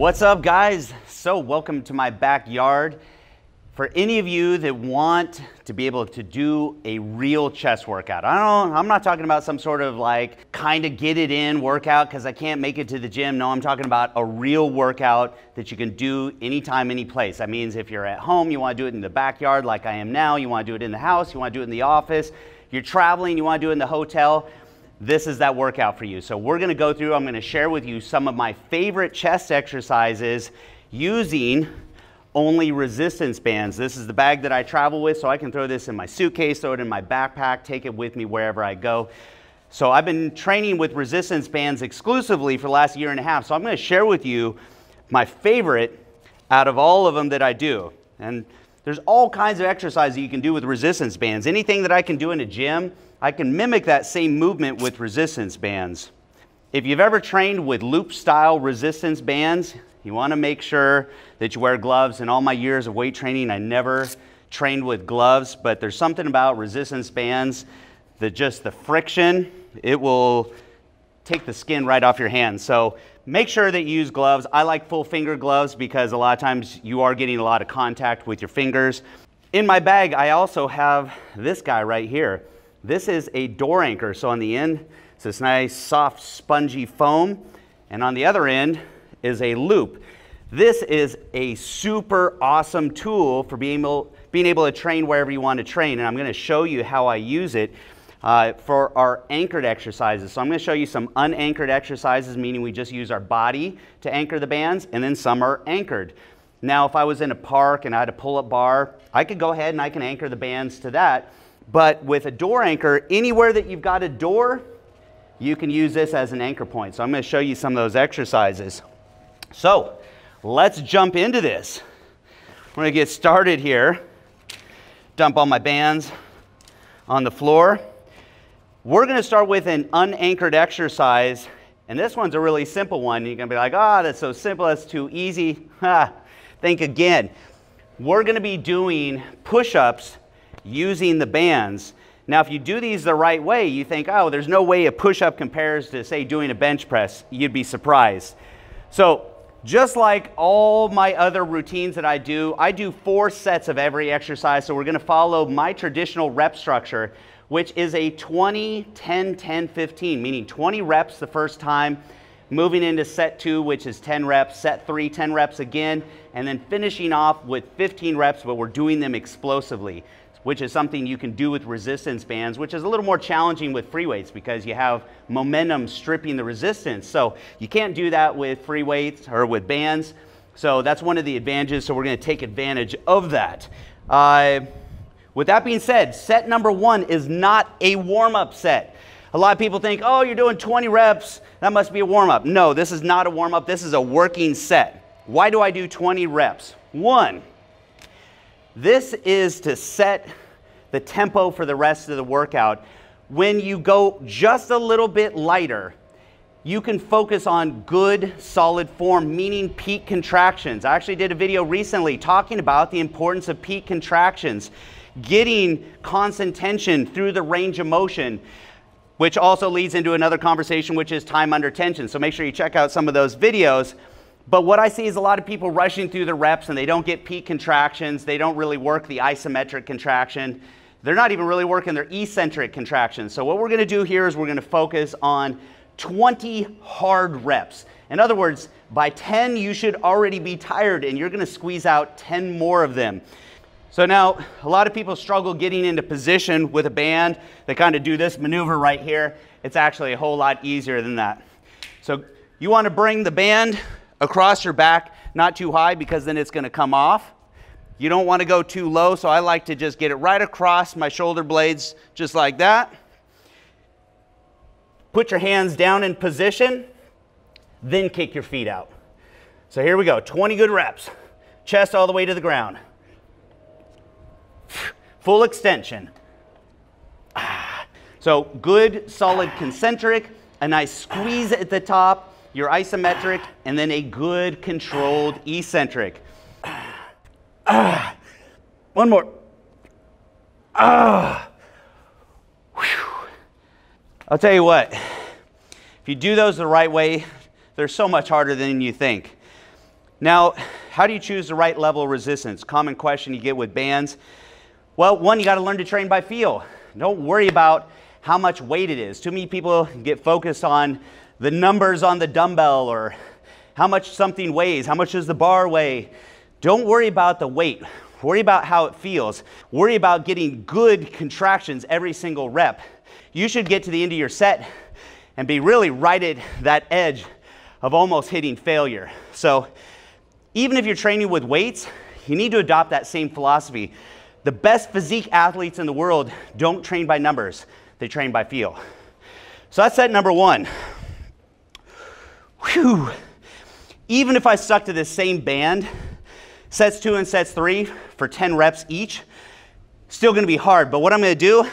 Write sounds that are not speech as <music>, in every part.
What's up, guys? So, welcome to my backyard. For any of you that want to be able to do a real chest workout, I don't, I'm not talking about some sort of like kind of get it in workout because I can't make it to the gym. No, I'm talking about a real workout that you can do anytime, any place. That means if you're at home, you want to do it in the backyard like I am now, you want to do it in the house, you want to do it in the office, you're traveling, you want to do it in the hotel this is that workout for you. So we're gonna go through, I'm gonna share with you some of my favorite chest exercises using only resistance bands. This is the bag that I travel with, so I can throw this in my suitcase, throw it in my backpack, take it with me wherever I go. So I've been training with resistance bands exclusively for the last year and a half. So I'm gonna share with you my favorite out of all of them that I do. And there's all kinds of exercises you can do with resistance bands. Anything that I can do in a gym, I can mimic that same movement with resistance bands. If you've ever trained with loop style resistance bands, you want to make sure that you wear gloves. In all my years of weight training, I never trained with gloves, but there's something about resistance bands that just the friction, it will take the skin right off your hands. So make sure that you use gloves. I like full finger gloves because a lot of times you are getting a lot of contact with your fingers. In my bag, I also have this guy right here. This is a door anchor. So on the end, it's this nice, soft, spongy foam. And on the other end is a loop. This is a super awesome tool for being able, being able to train wherever you want to train. And I'm going to show you how I use it uh, for our anchored exercises. So I'm going to show you some unanchored exercises, meaning we just use our body to anchor the bands, and then some are anchored. Now, if I was in a park and I had a pull-up bar, I could go ahead and I can anchor the bands to that. But with a door anchor, anywhere that you've got a door, you can use this as an anchor point. So I'm going to show you some of those exercises. So let's jump into this. We're going to get started here. Dump all my bands on the floor. We're going to start with an unanchored exercise. And this one's a really simple one. You're going to be like, oh, that's so simple. That's too easy. <laughs> Ha. Think again. We're going to be doing push ups using the bands. Now, if you do these the right way, you think, oh, there's no way a push up compares to, say, doing a bench press. You'd be surprised. So, just like all my other routines that I do, I do four sets of every exercise. So, we're going to follow my traditional rep structure, which is a 20, 10, 10, 15, meaning 20 reps the first time, moving into set two, which is 10 reps, set three, 10 reps again, and then finishing off with 15 reps, but we're doing them explosively which is something you can do with resistance bands, which is a little more challenging with free weights because you have momentum stripping the resistance. So you can't do that with free weights or with bands. So that's one of the advantages. So we're going to take advantage of that. Uh, with that being said, set number one is not a warm up set. A lot of people think, oh, you're doing 20 reps, that must be a warm up. No, this is not a warm up, this is a working set. Why do I do 20 reps? One, this is to set the tempo for the rest of the workout. When you go just a little bit lighter, you can focus on good solid form, meaning peak contractions. I actually did a video recently talking about the importance of peak contractions, getting constant tension through the range of motion, which also leads into another conversation, which is time under tension. So make sure you check out some of those videos. But what I see is a lot of people rushing through the reps and they don't get peak contractions. They don't really work the isometric contraction. They're not even really working their eccentric contractions. So what we're gonna do here is we're gonna focus on 20 hard reps. In other words, by 10, you should already be tired and you're gonna squeeze out 10 more of them. So now, a lot of people struggle getting into position with a band. They kind of do this maneuver right here. It's actually a whole lot easier than that. So you wanna bring the band across your back, not too high because then it's going to come off. You don't want to go too low, so I like to just get it right across my shoulder blades, just like that. Put your hands down in position, then kick your feet out. So here we go 20 good reps. Chest all the way to the ground. Full extension. Ah. So good, solid concentric, a nice squeeze at the top, your isometric, and then a good controlled eccentric. <sighs> One more. <sighs> Ah. I'll tell you what, if you do those the right way, they're so much harder than you think. Now, how do you choose the right level of resistance? Common question you get with bands. Well, one, you got to learn to train by feel. Don't worry about how much weight it is. Too many people get focused on the numbers on the dumbbell or how much something weighs, how much does the bar weigh. Don't worry about the weight. Worry about how it feels. Worry about getting good contractions every single rep. You should get to the end of your set and be really right at that edge of almost hitting failure. So, even if you're training with weights, you need to adopt that same philosophy. The best physique athletes in the world don't train by numbers, they train by feel. So that's set number one. Whew. Even if I stuck to this same band, sets two and sets three for 10 reps each, still gonna be hard. But what I'm gonna do, I'm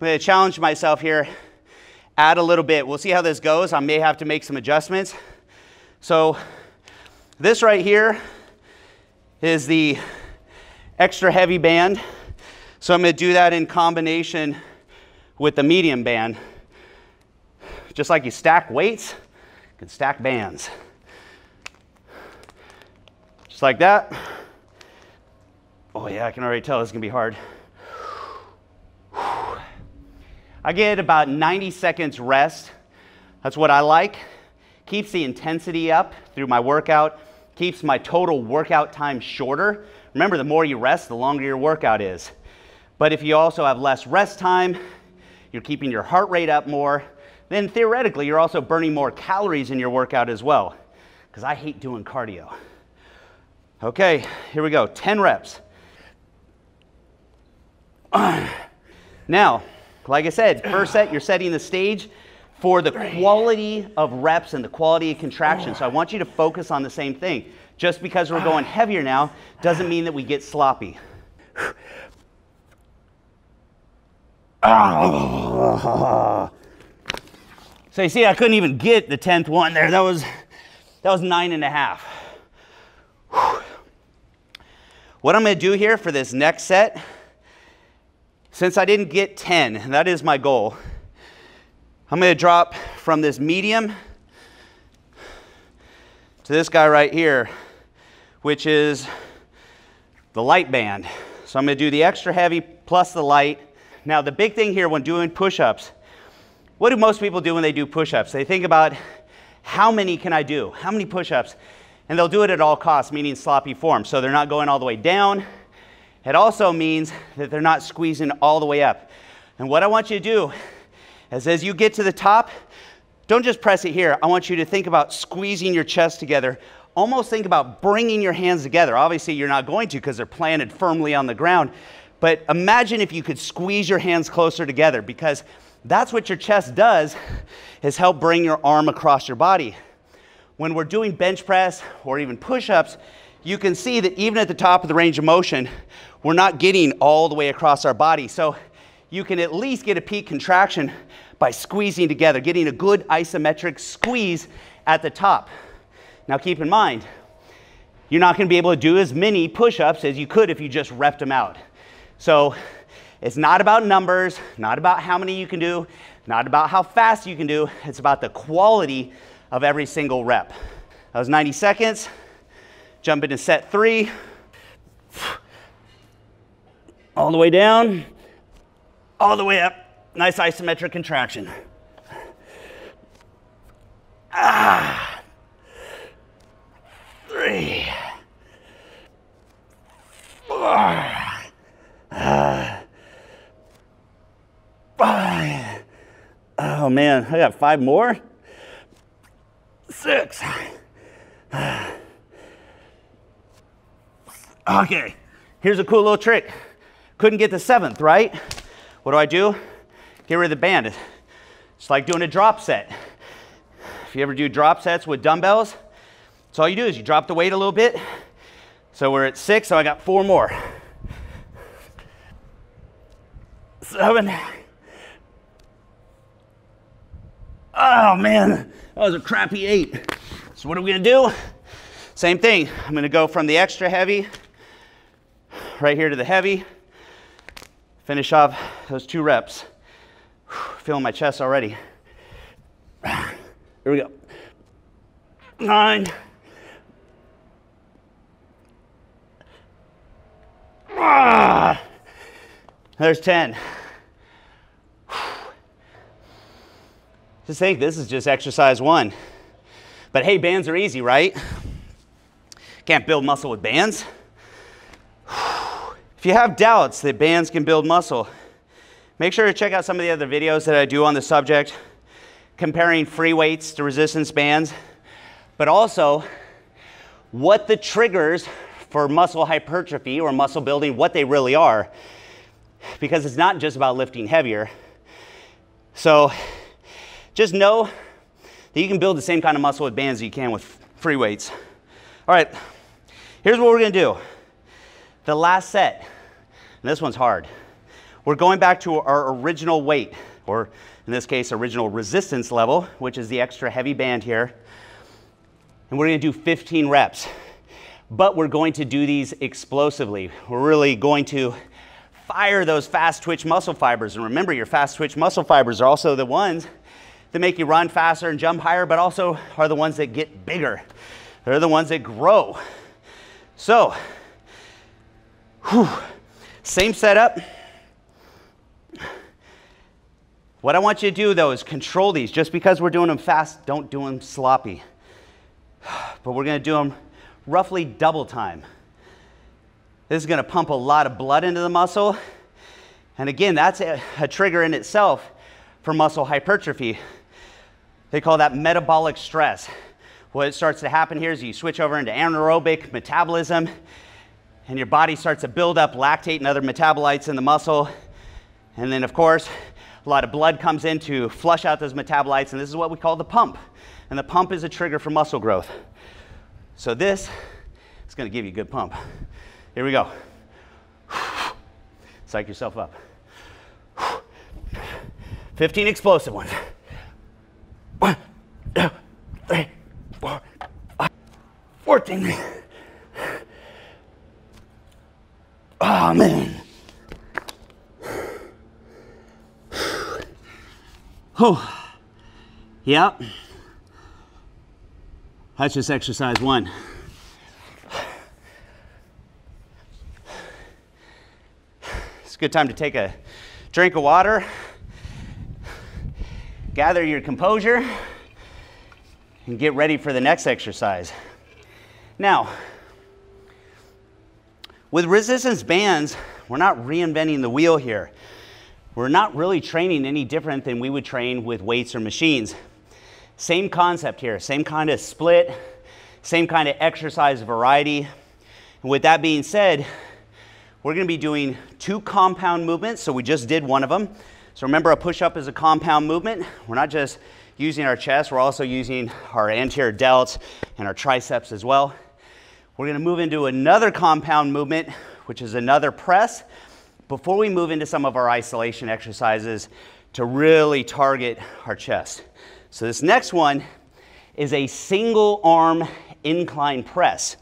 gonna challenge myself here, add a little bit. We'll see how this goes. I may have to make some adjustments. So this right here is the extra heavy band. So I'm to do that in combination with the medium band. Just like you stack weights, can stack bands. Just like that. Oh yeah, I can already tell this is to be hard. I get about 90 seconds rest. That's what I like. Keeps the intensity up through my workout keeps my total workout time shorter. Remember, the more you rest, the longer your workout is. But if you also have less rest time, you're keeping your heart rate up more, then theoretically, you're also burning more calories in your workout as well. Because I hate doing cardio. Okay, here we go 10 reps. <clears throat> now, like I said, first set, you're setting the stage for the quality of reps and the quality of contraction. So I want you to focus on the same thing. Just because we're going heavier now doesn't mean that we get sloppy. <sighs> <laughs> So you see, I couldn't even get the 10th one there. That was, that was nine and a half. What I'm gonna do here for this next set, since I didn't get 10, that is my goal, I'm going to drop from this medium to this guy right here, which is the light band. So I'm going to do the extra heavy plus the light. Now, the big thing here when doing push ups, what do most people do when they do push ups? They think about how many can I do? How many push ups? And they'll do it at all costs, meaning sloppy form. So they're not going all the way down. It also means that they're not squeezing all the way up. And what I want you to do is as you get to the top, don't just press it here. I want you to think about squeezing your chest together. Almost think about bringing your hands together. Obviously, you're not going to because they're planted firmly on the ground. But imagine if you could squeeze your hands closer together because that's what your chest does is help bring your arm across your body. When we're doing bench press or even push-ups, you can see that even at the top of the range of motion, we're not getting all the way across our body. So you can at least get a peak contraction by squeezing together, getting a good isometric squeeze at the top. Now keep in mind, you're not going to be able to do as many push-ups as you could if you just repped them out. So it's not about numbers, not about how many you can do, not about how fast you can do, it's about the quality of every single rep. That was 90 seconds. Jump into set three. All the way down all the way up. Nice isometric contraction. Ah. Three. Four. Ah. Oh man, I got five more. Six. Okay, here's a cool little trick. Couldn't get the seventh, right? What do I do? Get rid of the band. It's like doing a drop set. If you ever do drop sets with dumbbells, that's all you do is you drop the weight a little bit. So we're at six, so I got four more. Seven. oh man, that was a crappy eight. So what are we gonna do? Same thing, I'm gonna go from the extra heavy right here to the heavy, finish off those two reps. Feeling my chest already. Here we go. Nine. Ah. There's 10. Just think this is just exercise one. But hey, bands are easy, right? Can't build muscle with bands. If you have doubts that bands can build muscle, make sure to check out some of the other videos that I do on the subject, comparing free weights to resistance bands, but also what the triggers for muscle hypertrophy or muscle building, what they really are, because it's not just about lifting heavier. So just know that you can build the same kind of muscle with bands that you can with free weights. All right, here's what we're gonna do. The last set, and this one's hard. We're going back to our original weight, or in this case, original resistance level, which is the extra heavy band here. And we're gonna do 15 reps. But we're going to do these explosively. We're really going to fire those fast twitch muscle fibers. And remember, your fast twitch muscle fibers are also the ones that make you run faster and jump higher, but also are the ones that get bigger. They're the ones that grow. So, whew, same setup. What I want you to do though is control these. Just because we're doing them fast, don't do them sloppy. <sighs> But we're gonna do them roughly double time. This is gonna pump a lot of blood into the muscle. And again, that's a, a trigger in itself for muscle hypertrophy. They call that metabolic stress. What starts to happen here is you switch over into anaerobic metabolism, and your body starts to build up lactate and other metabolites in the muscle. And then, of course, a lot of blood comes in to flush out those metabolites, and this is what we call the pump. And the pump is a trigger for muscle growth. So, this is going to give you a good pump. Here we go. Psych yourself up. 15 explosive ones. Two, three, four, five, 14. Oh, man. Whew. Yep. That's just exercise one. It's a good time to take a drink of water gather your composure, and get ready for the next exercise. Now, with resistance bands, we're not reinventing the wheel here. We're not really training any different than we would train with weights or machines. Same concept here, same kind of split, same kind of exercise variety. And with that being said, we're gonna be doing two compound movements. So we just did one of them. So remember a push-up is a compound movement. We're not just using our chest, we're also using our anterior delts and our triceps as well. We're gonna move into another compound movement, which is another press, before we move into some of our isolation exercises to really target our chest. So this next one is a single arm incline press.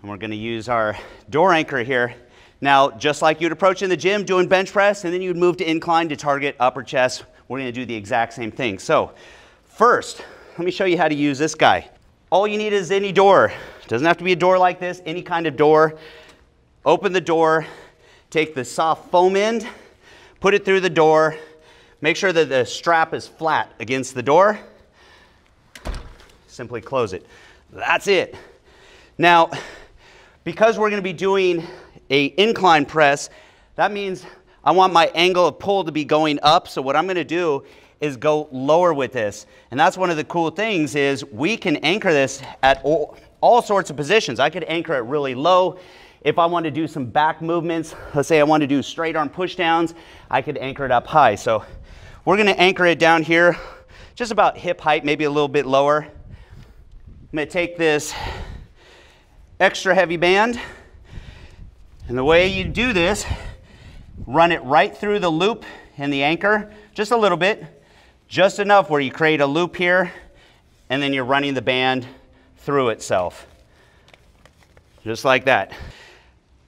And we're gonna use our door anchor here now, just like you'd approach in the gym doing bench press, and then you'd move to incline to target upper chest, we're gonna do the exact same thing. So, first, let me show you how to use this guy. All you need is any door. Doesn't have to be a door like this, any kind of door. Open the door, take the soft foam end, put it through the door, make sure that the strap is flat against the door. Simply close it. That's it. Now, because we're gonna be doing a incline press, that means I want my angle of pull to be going up. So what I'm gonna do is go lower with this. And that's one of the cool things is we can anchor this at all, all sorts of positions. I could anchor it really low. If I want to do some back movements, let's say I want to do straight arm push downs, I could anchor it up high. So we're gonna anchor it down here, just about hip height, maybe a little bit lower. I'm gonna take this extra heavy band, and the way you do this, run it right through the loop in the anchor, just a little bit, just enough where you create a loop here, and then you're running the band through itself. Just like that.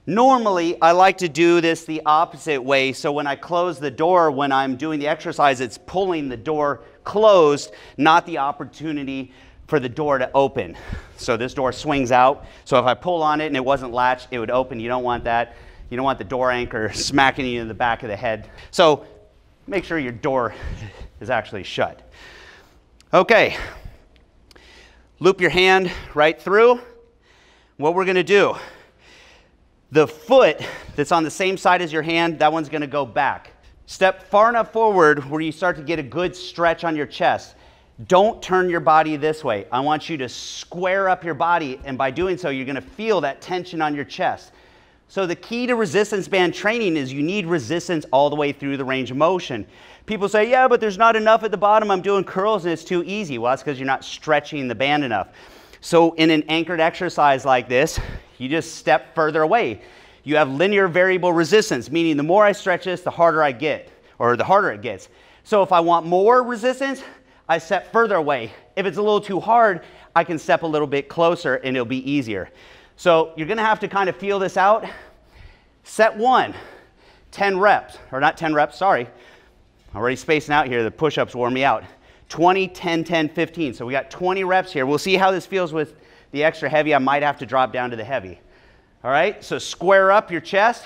Normally, I like to do this the opposite way. So when I close the door, when I'm doing the exercise, it's pulling the door closed, not the opportunity for the door to open. So this door swings out. So if I pull on it and it wasn't latched, it would open. You don't want that. You don't want the door anchor <laughs> smacking you in the back of the head. So make sure your door <laughs> is actually shut. Okay, loop your hand right through. What we're gonna do, the foot that's on the same side as your hand, that one's gonna go back. Step far enough forward where you start to get a good stretch on your chest. Don't turn your body this way. I want you to square up your body, and by doing so, you're gonna feel that tension on your chest. So the key to resistance band training is you need resistance all the way through the range of motion. People say, yeah, but there's not enough at the bottom. I'm doing curls and it's too easy. Well, that's because you're not stretching the band enough. So in an anchored exercise like this, you just step further away. You have linear variable resistance, meaning the more I stretch this, the harder I get, or the harder it gets. So if I want more resistance, I step further away. If it's a little too hard, I can step a little bit closer and it'll be easier. So you're gonna have to kind of feel this out. Set one, 10 reps, or not 10 reps, sorry. Already spacing out here, the push-ups wore me out. 20, 10, 10, 15. So we got 20 reps here. We'll see how this feels with the extra heavy. I might have to drop down to the heavy. All right, so square up your chest.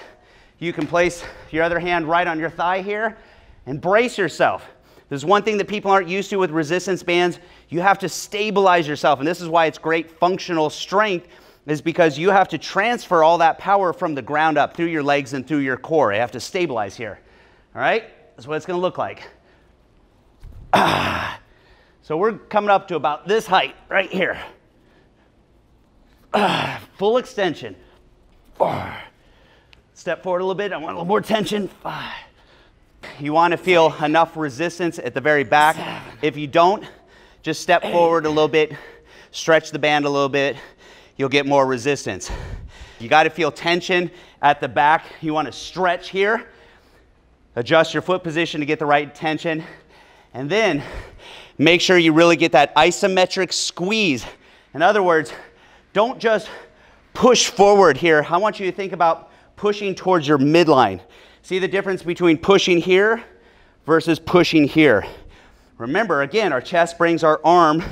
You can place your other hand right on your thigh here and brace yourself. There's one thing that people aren't used to with resistance bands. You have to stabilize yourself, and this is why it's great functional strength is because you have to transfer all that power from the ground up through your legs and through your core. You have to stabilize here. All right? That's what it's going to look like. <clears throat> So we're coming up to about this height right here. <clears throat> Full extension. <clears throat> Step forward a little bit. I want a little more tension. <sighs> You want to feel enough resistance at the very back. If you don't, just step forward a little bit, stretch the band a little bit, you'll get more resistance. You got to feel tension at the back. You want to stretch here. Adjust your foot position to get the right tension. And then make sure you really get that isometric squeeze. In other words, don't just push forward here. I want you to think about pushing towards your midline. See the difference between pushing here versus pushing here. Remember, again, our chest brings our arm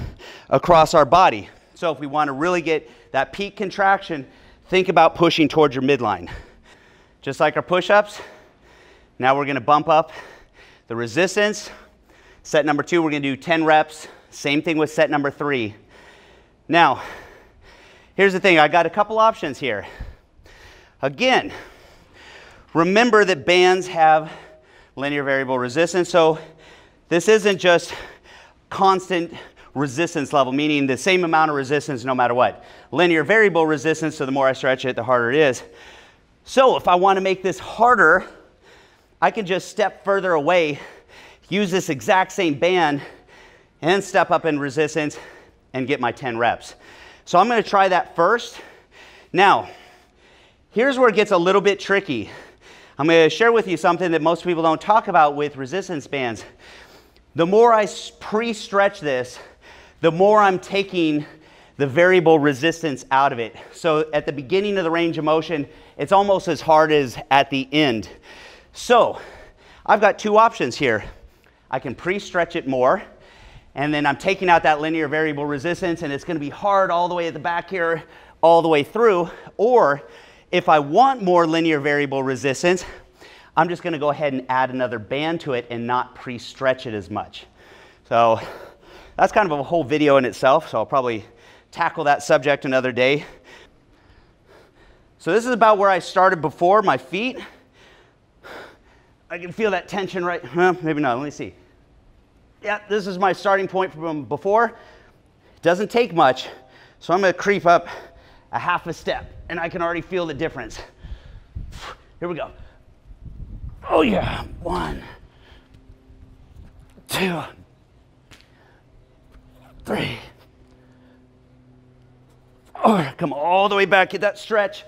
across our body. So if we want to really get that peak contraction, think about pushing towards your midline. Just like our push-ups, now we're gonna bump up the resistance. Set number two, we're gonna do 10 reps. Same thing with set number three. Now, here's the thing, I got a couple options here. Again, remember that bands have linear variable resistance, so this isn't just constant resistance level, meaning the same amount of resistance no matter what. Linear variable resistance, so the more I stretch it, the harder it is. So if I want to make this harder, I can just step further away, use this exact same band, and step up in resistance and get my 10 reps. So I'm going to try that first. Now, here's where it gets a little bit tricky. I'm going to share with you something that most people don't talk about with resistance bands. The more I pre-stretch this, the more I'm taking the variable resistance out of it. So at the beginning of the range of motion, it's almost as hard as at the end. So I've got two options here. I can pre-stretch it more, and then I'm taking out that linear variable resistance, and it's gonna be hard all the way at the back here, all the way through. Or if I want more linear variable resistance, I'm just gonna go ahead and add another band to it and not pre-stretch it as much. So that's kind of a whole video in itself, so I'll probably tackle that subject another day. So this is about where I started before, my feet. I can feel that tension right, well, maybe not, let me see. Yeah, this is my starting point from before. It doesn't take much, so I'm gonna creep up a half a step, and I can already feel the difference. Here we go. Oh yeah, one, two, three. Oh, come all the way back, get that stretch.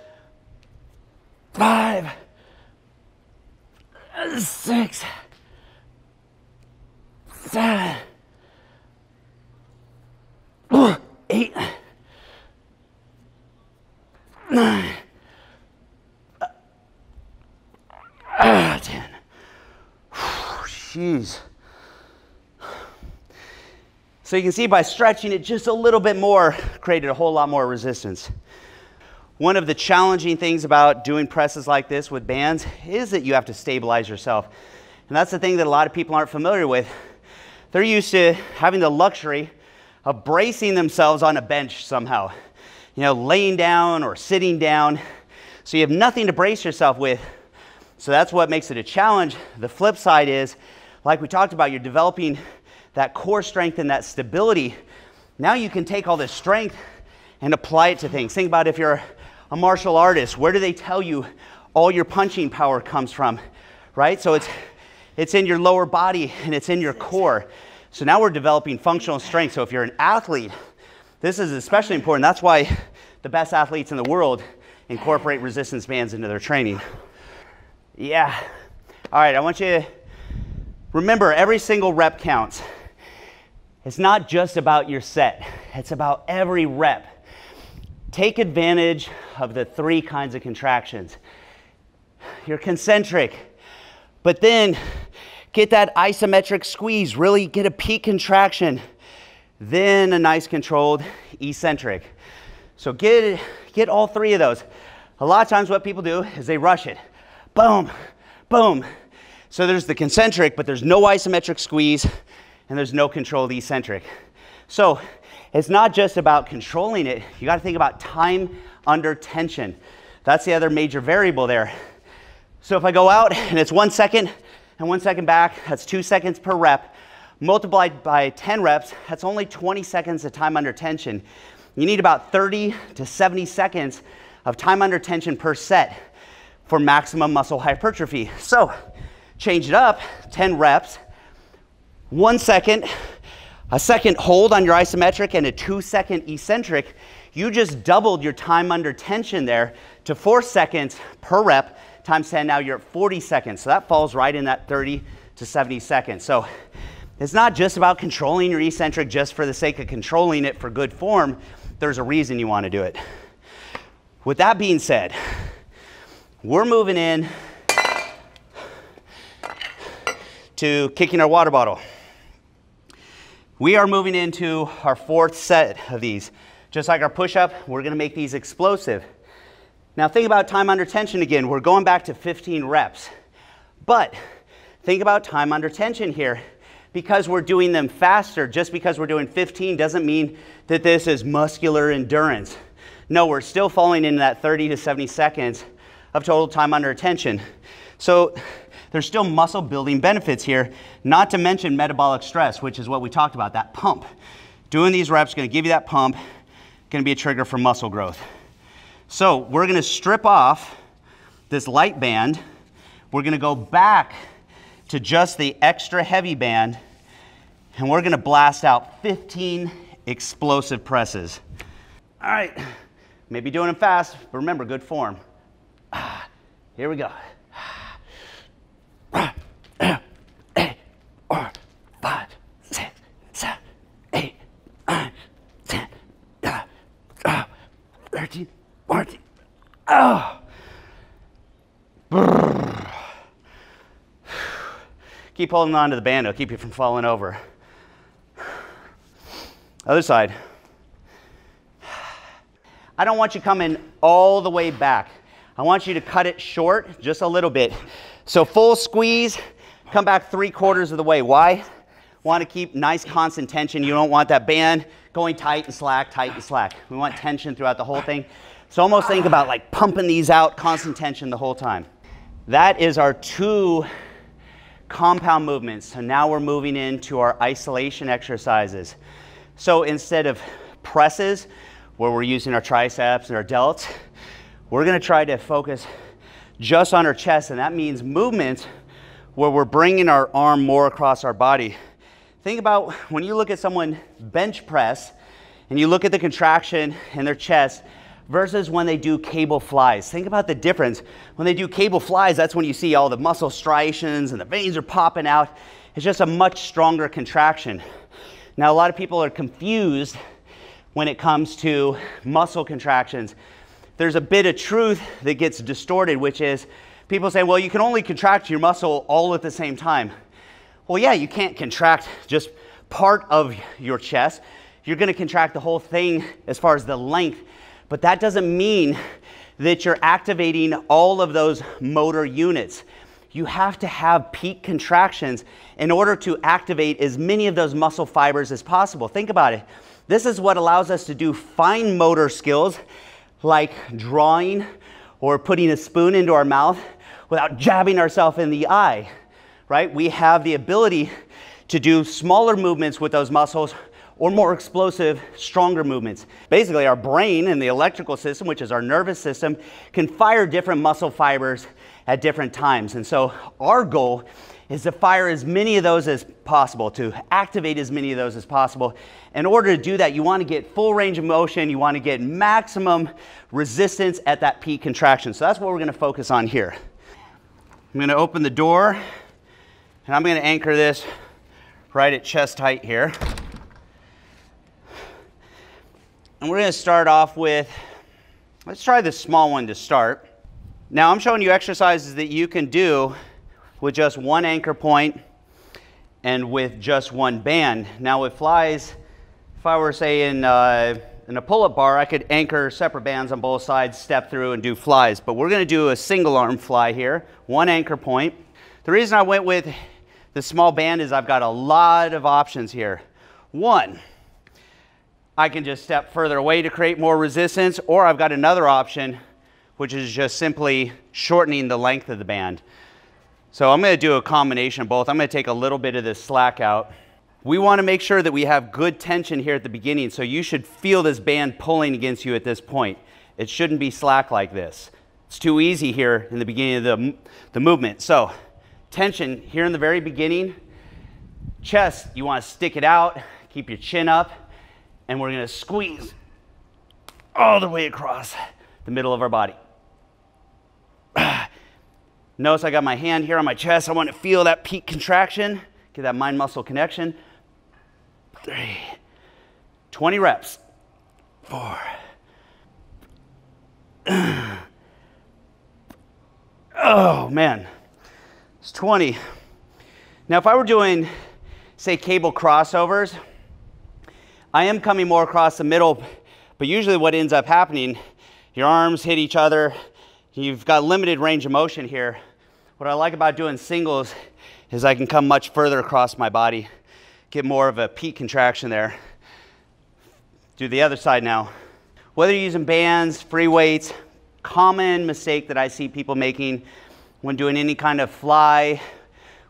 Five, six, seven, eight, nine, uh, ten. Jeez. So you can see by stretching it just a little bit more, created a whole lot more resistance. One of the challenging things about doing presses like this with bands is that you have to stabilize yourself. And that's the thing that a lot of people aren't familiar with. They're used to having the luxury of bracing themselves on a bench somehow, you know, laying down or sitting down. So you have nothing to brace yourself with. So that's what makes it a challenge. The flip side is, like we talked about, you're developing that core strength and that stability. Now you can take all this strength and apply it to things. Think about if you're a martial artist, where do they tell you all your punching power comes from? Right? So it's it's in your lower body and it's in your core. So now we're developing functional strength. So if you're an athlete, this is especially important. That's why the best athletes in the world incorporate resistance bands into their training. Yeah. All right, I want you to remember every single rep counts. It's not just about your set, <laughs> it's about every rep. Take advantage of the three kinds of contractions. Your concentric, but then get that isometric squeeze, really get a peak contraction. Then a nice controlled eccentric. So get, get all three of those. A lot of times what people do is they rush it. Boom, boom. So there's the concentric, but there's no isometric squeeze and there's no controlled eccentric. So it's not just about controlling it. You got to think about time under tension. That's the other major variable there. So if I go out and it's one second and one second back, that's two seconds per rep. Multiplied by 10 reps, that's only 20 seconds of time under tension. You need about 30 to 70 seconds of time under tension per set for maximum muscle hypertrophy. So change it up, 10 reps, one second, a second hold on your isometric, and a two second eccentric. You just doubled your time under tension there to four seconds per rep times 10, now you're at 40 seconds. So that falls right in that 30 to 70 seconds. So it's not just about controlling your eccentric just for the sake of controlling it for good form. There's a reason you want to do it. With that being said, we're moving in to kicking our water bottle. We are moving into our fourth set of these. Just like our push-up, we're gonna make these explosive. Now think about time under tension again. We're going back to 15 reps. But think about time under tension here. Because we're doing them faster, just because we're doing 15 doesn't mean that this is muscular endurance. No, we're still falling into that 30 to 70 seconds of total time under tension. So there's still muscle building benefits here, not to mention metabolic stress, which is what we talked about, that pump. Doing these reps is gonna give you that pump, gonna be a trigger for muscle growth. So we're gonna strip off this light band. We're gonna go back to just the extra heavy band and we're gonna blast out 15 explosive presses. All right, maybe doing them fast, but remember, good form. Ah, here we go. Five, six, seven, eight, nine, ten, eleven, thirteen, Keep holding on to the band, it'll keep you from falling over. Other side. I don't want you coming all the way back. I want you to cut it short just a little bit. So full squeeze, come back three quarters of the way. Why? Want to keep nice constant tension. You don't want that band going tight and slack, tight and slack. We want tension throughout the whole thing. So almost think about like pumping these out, constant tension the whole time. That is our two compound movements. So now we're moving into our isolation exercises. So instead of presses, where we're using our triceps and our delts, we're gonna try to focus just on our chest, and that means movements where we're bringing our arm more across our body. Think about when you look at someone bench press and you look at the contraction in their chest, versus when they do cable flies. Think about the difference. When they do cable flies, that's when you see all the muscle striations and the veins are popping out. It's just a much stronger contraction. Now, a lot of people are confused when it comes to muscle contractions. There's a bit of truth that gets distorted, which is people say, well, you can only contract your muscle all at the same time. Well, yeah, you can't contract just part of your chest. You're going to contract the whole thing as far as the length but that doesn't mean that you're activating all of those motor units. You have to have peak contractions in order to activate as many of those muscle fibers as possible. Think about it. This is what allows us to do fine motor skills like drawing or putting a spoon into our mouth without jabbing ourselves in the eye, right? We have the ability to do smaller movements with those muscles or more explosive, stronger movements. Basically, our brain and the electrical system, which is our nervous system, can fire different muscle fibers at different times. And so, our goal is to fire as many of those as possible, to activate as many of those as possible. In order to do that, you want to get full range of motion, you want to get maximum resistance at that peak contraction. So, that's what we're going to focus on here. I'm going to open the door and I'm going to anchor this right at chest height here. And we're going to start off with, let's try this small one to start. Now I'm showing you exercises that you can do with just one anchor point and with just one band. Now with flies, if I were say in, uh, in a pull-up bar, I could anchor separate bands on both sides, step through and do flies. But we're going to do a single arm fly here, one anchor point. The reason I went with the small band is I've got a lot of options here. One, I can just step further away to create more resistance, or I've got another option, which is just simply shortening the length of the band. So I'm gonna do a combination of both. I'm gonna take a little bit of this slack out. We wanna make sure that we have good tension here at the beginning, so you should feel this band pulling against you at this point. It shouldn't be slack like this. It's too easy here in the beginning of the, the movement. So tension here in the very beginning. Chest, you wanna stick it out, keep your chin up, and we're gonna squeeze all the way across the middle of our body. <clears throat> Notice I got my hand here on my chest. I want to feel that peak contraction, get that mind muscle connection. Three, 20 reps. Four. <clears throat> oh man, it's 20. Now, if I were doing, say, cable crossovers, I am coming more across the middle, but usually what ends up happening, your arms hit each other, you've got limited range of motion here. What I like about doing singles is I can come much further across my body, get more of a peak contraction there. Do the other side now. Whether you're using bands, free weights, common mistake that I see people making when doing any kind of fly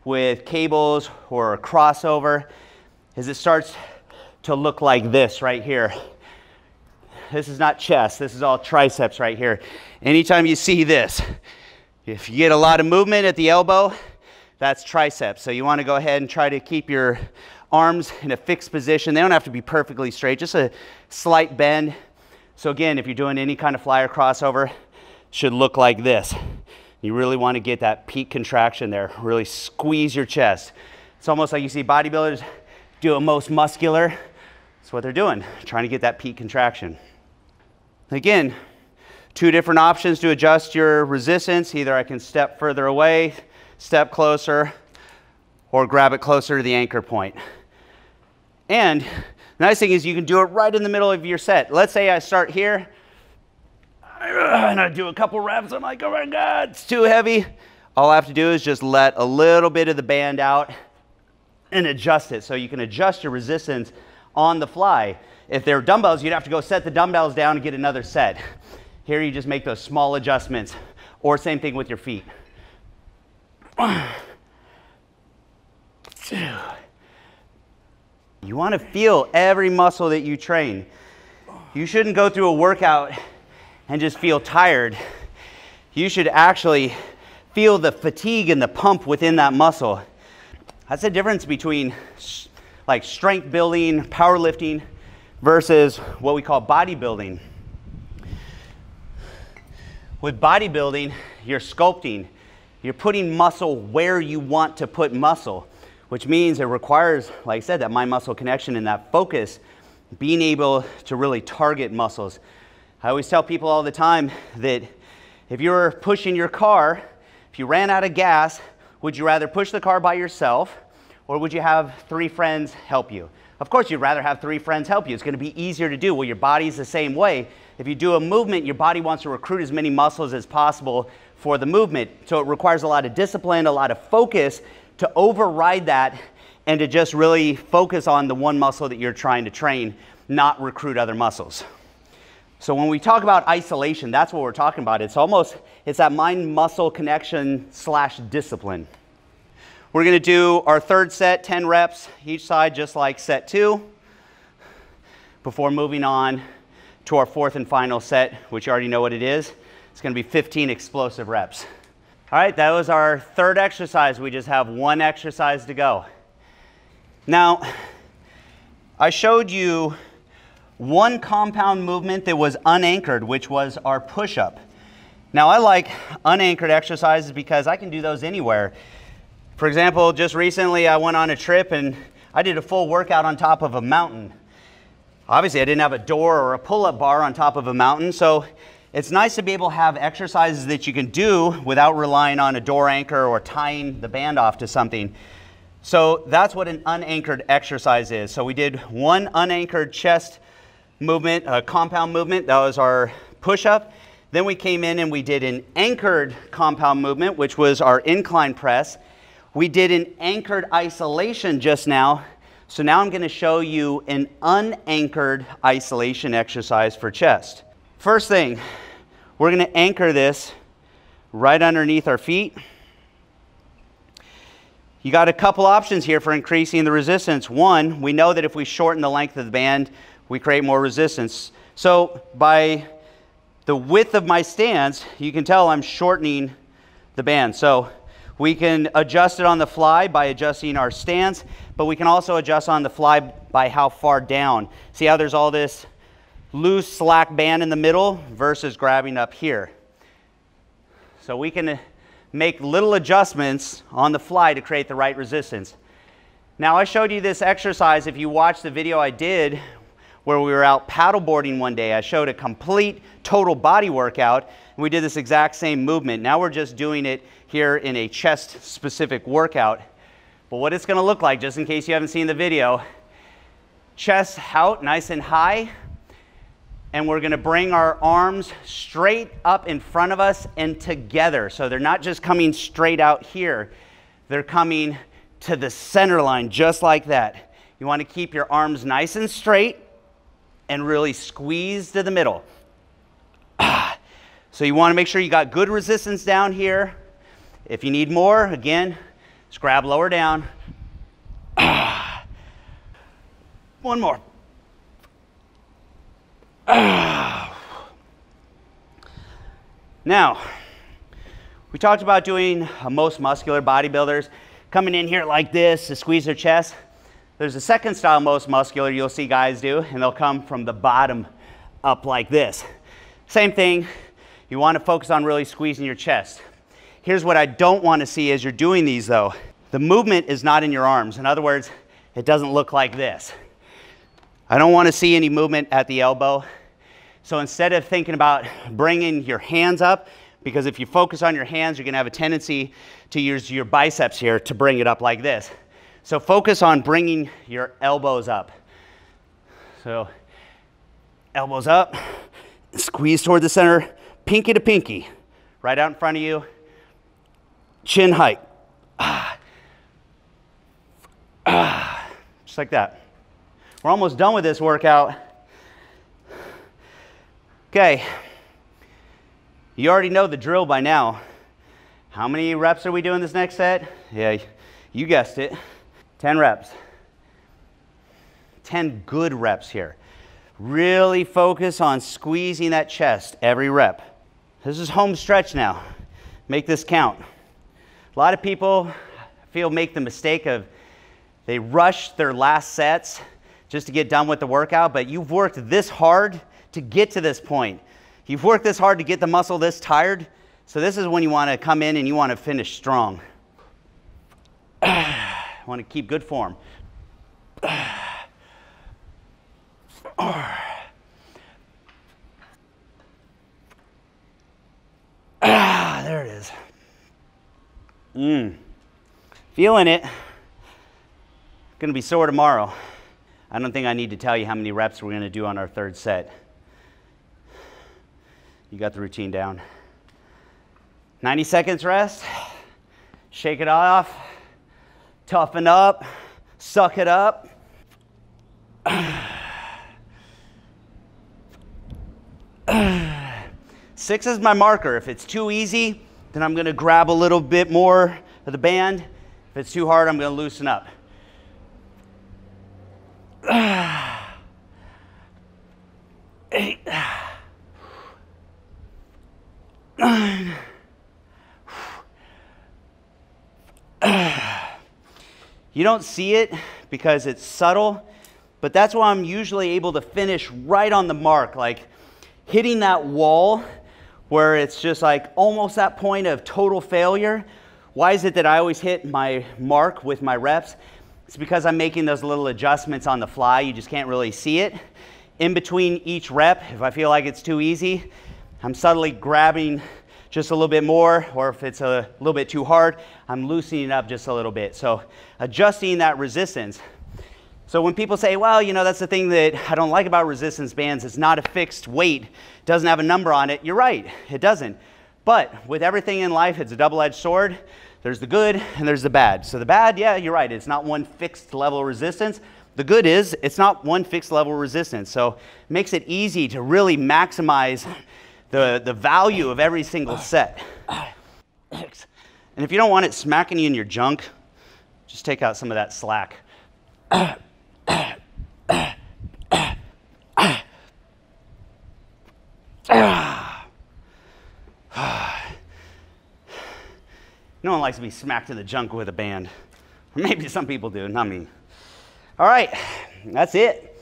with cables or crossover is it starts to look like this right here. This is not chest, this is all triceps right here. Anytime you see this, if you get a lot of movement at the elbow, that's triceps. So you want to go ahead and try to keep your arms in a fixed position. They don't have to be perfectly straight, just a slight bend. So again, if you're doing any kind of flyer crossover, should look like this. You really want to get that peak contraction there. Really squeeze your chest. It's almost like you see bodybuilders do a most muscular that's what they're doing, trying to get that peak contraction. Again, two different options to adjust your resistance. Either I can step further away, step closer, or grab it closer to the anchor point. And the nice thing is you can do it right in the middle of your set. Let's say I start here, and I do a couple reps. I'm like, oh my God, it's too heavy. All I have to do is just let a little bit of the band out and adjust it. So you can adjust your resistance on the fly. If they're dumbbells, you'd have to go set the dumbbells down and get another set. Here you just make those small adjustments, or same thing with your feet. You want to feel every muscle that you train. You shouldn't go through a workout and just feel tired. You should actually feel the fatigue and the pump within that muscle. That's the difference between like strength building, powerlifting, versus what we call bodybuilding. With bodybuilding, you're sculpting. You're putting muscle where you want to put muscle, which means it requires, like I said, that mind muscle connection and that focus, being able to really target muscles. I always tell people all the time that if you were pushing your car, if you ran out of gas, would you rather push the car by yourself or would you have three friends help you? Of course, you'd rather have three friends help you. It's going to be easier to do. Well, your body's the same way. if you do a movement, your body wants to recruit as many muscles as possible for the movement. So it requires a lot of discipline, a lot of focus to override that and to just really focus on the one muscle that you're trying to train, not recruit other muscles. So when we talk about isolation, that's what we're talking about. It's almost, it's that mind-muscle connection slash discipline. We're gonna do our third set, 10 reps each side, just like set two, before moving on to our fourth and final set, which you already know what it is. It's gonna be 15 explosive reps. All right, that was our third exercise. We just have one exercise to go. Now, I showed you one compound movement that was unanchored, which was our push-up. Now, I like unanchored exercises because I can do those anywhere. For example, just recently I went on a trip and I did a full workout on top of a mountain. Obviously, I didn't have a door or a pull-up bar on top of a mountain, so it's nice to be able to have exercises that you can do without relying on a door anchor or tying the band off to something. So that's what an unanchored exercise is. So we did one unanchored chest movement, a compound movement. That was our push up. Then we came in and we did an anchored compound movement, which was our incline press. We did an anchored isolation just now. So now I'm going to show you an unanchored isolation exercise for chest. First thing, we're going to anchor this right underneath our feet. You got a couple options here for increasing the resistance. One, we know that if we shorten the length of the band, we create more resistance. So by the width of my stance, you can tell I'm shortening the band. So we can adjust it on the fly by adjusting our stance, but we can also adjust on the fly by how far down. See how there's all this loose slack band in the middle versus grabbing up here. So we can make little adjustments on the fly to create the right resistance. Now I showed you this exercise if you watched the video I did where we were out paddleboarding one day. I showed a complete total body workout, and we did this exact same movement. Now we're just doing it here in a chest specific workout. But what it's gonna look like, just in case you haven't seen the video, chest out nice and high, and we're gonna bring our arms straight up in front of us and together. So they're not just coming straight out here, they're coming to the center line, just like that. You wanna keep your arms nice and straight, and really squeeze to the middle. Ah. So you want to make sure you got good resistance down here. If you need more, again, just grab lower down. Ah. One more. Ah. Now, we talked about doing uh, most muscular bodybuilders coming in here like this to squeeze their chest. There's a second style most muscular you'll see guys do, and they'll come from the bottom up like this. Same thing, you want to focus on really squeezing your chest. Here's what I don't want to see as you're doing these though. The movement is not in your arms. In other words, it doesn't look like this. I don't want to see any movement at the elbow. So instead of thinking about bringing your hands up, because if you focus on your hands, you're going to have a tendency to use your biceps here to bring it up like this. So focus on bringing your elbows up. So elbows up, squeeze toward the center, pinky to pinky, right out in front of you, chin height. Ah. Ah. Just like that. We're almost done with this workout. Okay, you already know the drill by now. How many reps are we doing this next set? Yeah, you guessed it. 10 reps. 10 good reps here. Really focus on squeezing that chest every rep. This is home stretch now. Make this count. A lot of people feel make the mistake of they rush their last sets just to get done with the workout, but you've worked this hard to get to this point. You've worked this hard to get the muscle this tired, so this is when you want to come in and you want to finish strong. I want to keep good form. Ah, there it is. Mmm. Feeling it. Gonna be sore tomorrow. I don't think I need to tell you how many reps we're gonna do on our third set. you got the routine down. 90 seconds rest, shake it off, toughen up, suck it up. Six is my marker. If it's too easy, then I'm gonna grab a little bit more of the band. If it's too hard, I'm gonna loosen up. Eight, nine, you don't see it because it's subtle, but that's why I'm usually able to finish right on the mark, like hitting that wall where it's just like almost that point of total failure. Why is it that I always hit my mark with my reps? It's because I'm making those little adjustments on the fly. You just can't really see it. In between each rep, if I feel like it's too easy, I'm subtly grabbing just a little bit more, or if it's a little bit too hard, I'm loosening it up just a little bit. So adjusting that resistance. So when people say, well, you know, that's the thing that I don't like about resistance bands, it's not a fixed weight, doesn't have a number on it, you're right, it doesn't. But with everything in life, it's a double-edged sword. There's the good and there's the bad. So the bad, yeah, you're right, it's not one fixed level resistance. The good is it's not one fixed level resistance. So it makes it easy to really maximize the, the value of every single set. And if you don't want it smacking you in your junk, just take out some of that slack. No one likes to be smacked in the junk with a band. <laughs> Maybe some people do, not me. All right, that's it.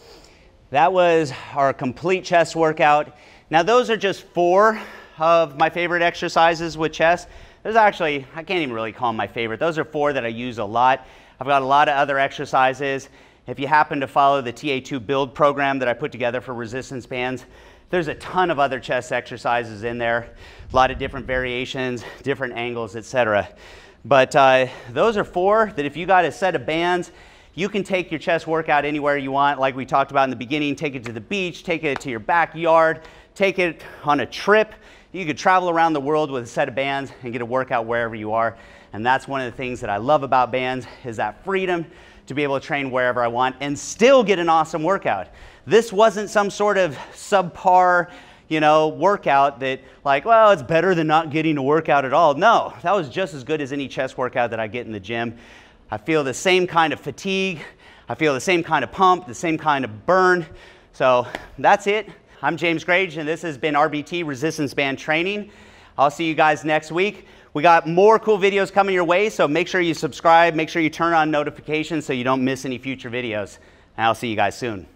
That was our complete chest workout. Now, those are just four of my favorite exercises with chest. There's actually, I can't even really call them my favorite. Those are four that I use a lot. I've got a lot of other exercises. If you happen to follow the TA2 build program that I put together for resistance bands, there's a ton of other chest exercises in there, a lot of different variations, different angles, etc. But uh, those are four that if you got a set of bands, you can take your chest workout anywhere you want, like we talked about in the beginning. Take it to the beach, take it to your backyard, take it on a trip. You could travel around the world with a set of bands and get a workout wherever you are. And that's one of the things that I love about bands is that freedom to be able to train wherever I want and still get an awesome workout. This wasn't some sort of subpar, you know, workout that like, well, it's better than not getting a workout at all. No, that was just as good as any chest workout that I get in the gym. I feel the same kind of fatigue. I feel the same kind of pump, the same kind of burn. So that's it. I'm James Grage, and this has been RBT Resistance Band Training. I'll see you guys next week. We got more cool videos coming your way, so make sure you subscribe, make sure you turn on notifications so you don't miss any future videos. And I'll see you guys soon.